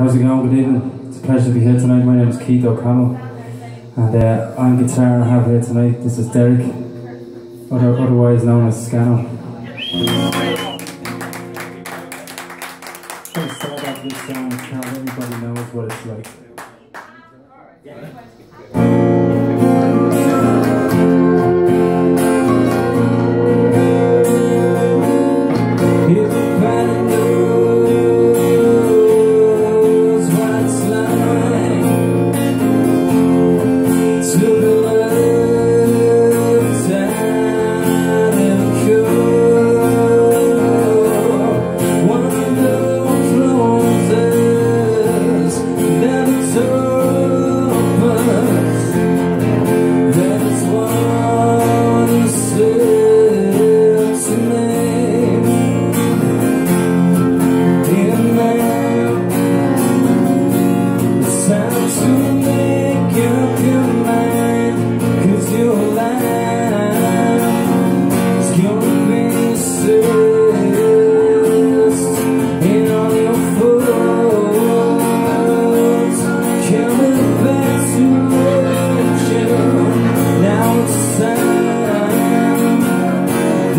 How's it going? Good evening. It's a pleasure to be here tonight. My name is Keith O'Connell, and uh, on guitar I have here tonight. This is Derek, other, otherwise known as Scanno. I'm gonna this song. How everybody knows what it's like.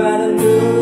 gonna do.